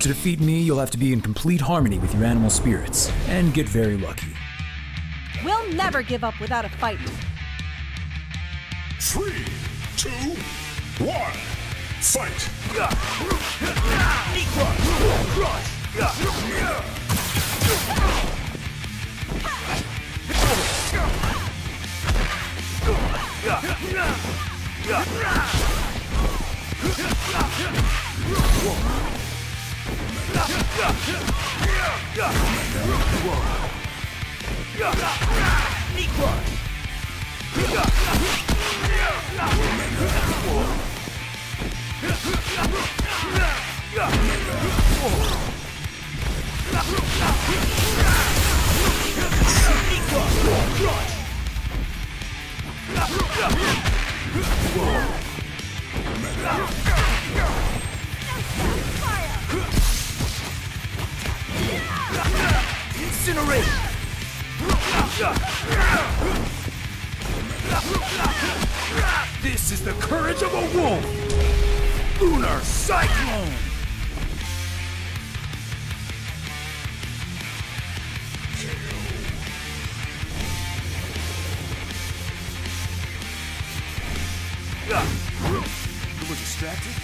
To defeat me, you'll have to be in complete harmony with your animal spirits and get very lucky. We'll never give up without a fight. Three, two, one, fight! Whoa! Incinerate! This is the courage of a wolf! Lunar Cyclone! You were distracted?